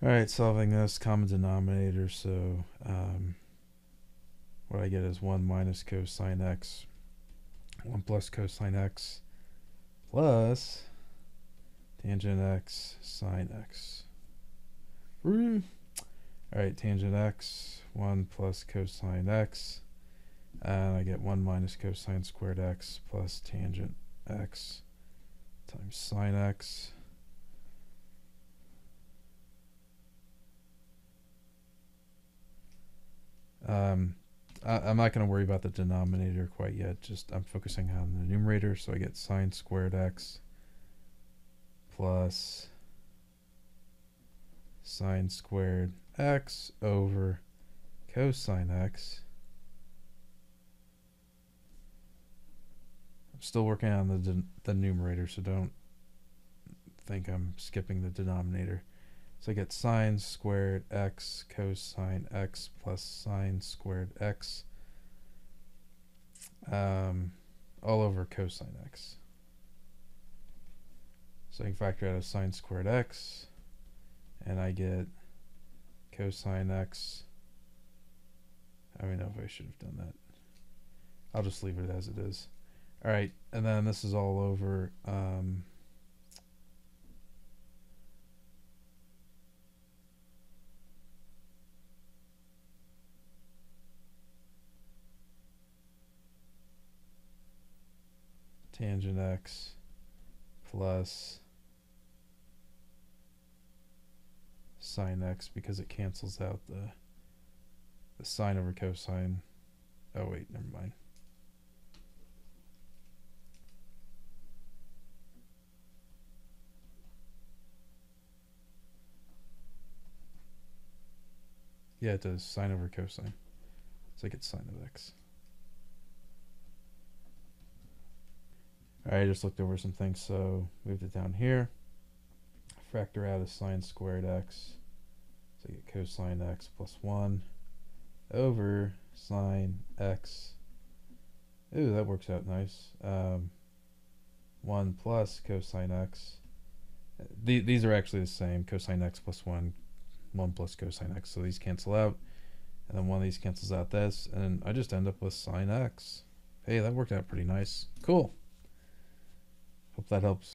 All right, solving this common denominator. So um, what I get is 1 minus cosine x, 1 plus cosine x, plus tangent x sine x. All right, tangent x, 1 plus cosine x, and I get 1 minus cosine squared x plus tangent x times sine x. Um, I, I'm not going to worry about the denominator quite yet. Just I'm focusing on the numerator. So I get sine squared x plus sine squared x over cosine x. I'm still working on the the numerator, so don't think I'm skipping the denominator. So I get sine squared x cosine x plus sine squared x um, all over cosine x. So I can factor out a sine squared x and I get cosine x. I don't know if I should have done that. I'll just leave it as it is. All right, and then this is all over um, tangent x plus sine x because it cancels out the the sine over cosine. Oh wait, never mind. Yeah, it does sine over cosine. So I get sine of x. I just looked over some things, so moved it down here. Factor out a sine squared x. So you get cosine x plus 1 over sine x. Ooh, that works out nice. Um, 1 plus cosine x. The, these are actually the same. Cosine x plus 1, 1 plus cosine x. So these cancel out. And then one of these cancels out this. And I just end up with sine x. Hey, that worked out pretty nice. Cool. Hope that helps.